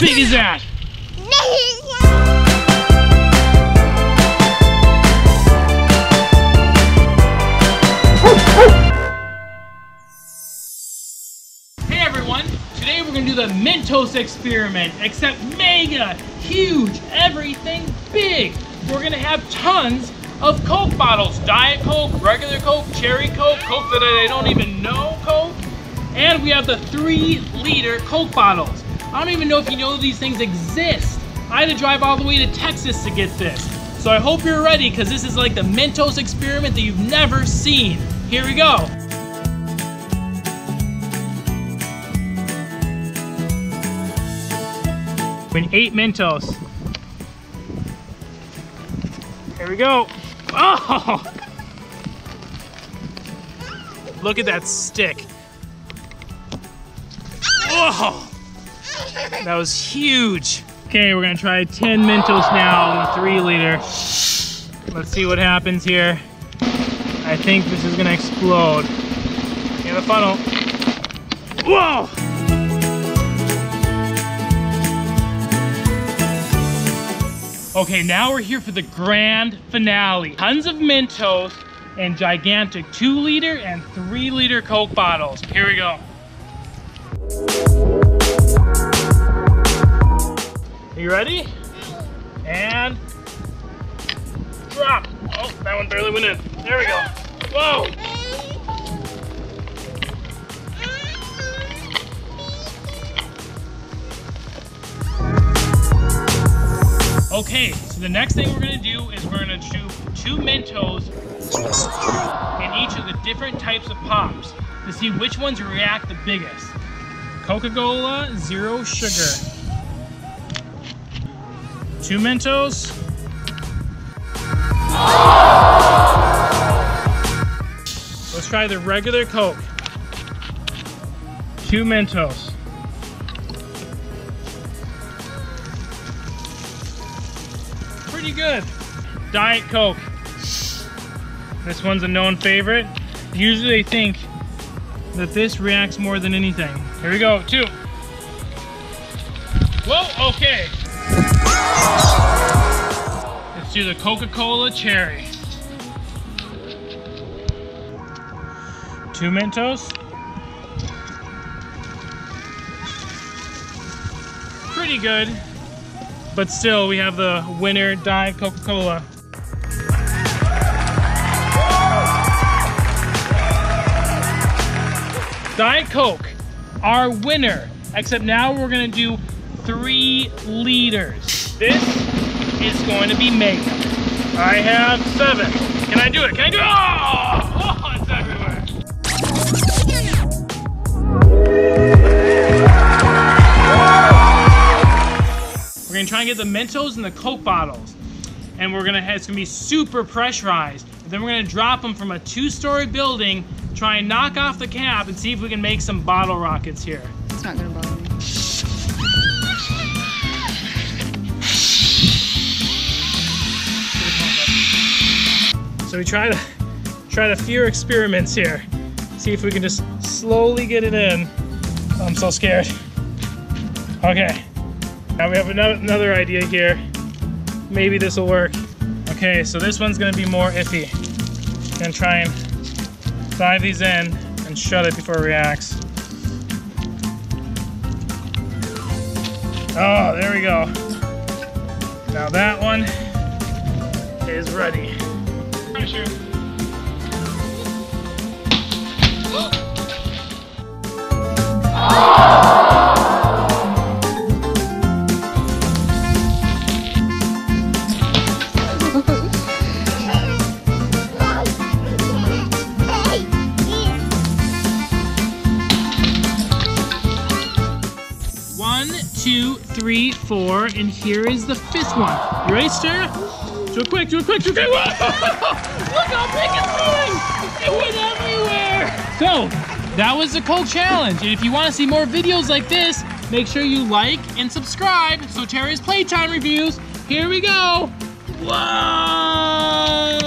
big is that? Hey everyone, today we're gonna do the Mentos experiment, except mega, huge, everything big. We're gonna have tons of Coke bottles, Diet Coke, regular Coke, Cherry Coke, Coke that I don't even know Coke, and we have the three liter Coke bottles. I don't even know if you know these things exist. I had to drive all the way to Texas to get this. So I hope you're ready because this is like the Mentos experiment that you've never seen. Here we go. Need eight Mentos. Here we go. Oh! Look at that stick. Whoa! That was huge. Okay, we're gonna try 10 Mentos now in the three liter. Let's see what happens here. I think this is gonna explode. In the funnel. Whoa! Okay, now we're here for the grand finale. Tons of Mentos and gigantic two liter and three liter Coke bottles. Here we go. Are you ready? And drop. Oh, that one barely went in. There we go. Whoa. Okay, so the next thing we're gonna do is we're gonna chew two Mentos in each of the different types of pops to see which ones react the biggest. Coca-Cola, zero sugar. Two Mentos. Let's try the regular Coke. Two Mentos. Pretty good. Diet Coke. This one's a known favorite. Usually they think that this reacts more than anything. Here we go, two. Whoa, okay. Let's do the Coca-Cola Cherry. Two Mentos. Pretty good, but still we have the winner Diet Coca-Cola. Diet Coke, our winner. Except now we're gonna do three liters. This is going to be mega. I have seven. Can I do it? Can I do it? Oh, it's everywhere. We're gonna try and get the Mentos and the Coke bottles. And we're gonna, it's gonna be super pressurized. Then we're gonna drop them from a two-story building, try and knock off the cap and see if we can make some bottle rockets here. It's not gonna bother me. So we try to try a few experiments here. See if we can just slowly get it in. I'm so scared. Okay. Now we have another, another idea here. Maybe this will work. Okay, so this one's gonna be more iffy. Gonna try and dive these in and shut it before it reacts. Oh, there we go. Now that one is ready. Two, three, four, and here is the fifth one. You ready, Sarah? Do it quick, do it quick, do it quick. Look how big it's going! It went everywhere! So, that was the Coke Challenge. And if you want to see more videos like this, make sure you like and subscribe. Soteria's Playtime Reviews, here we go. Whoa!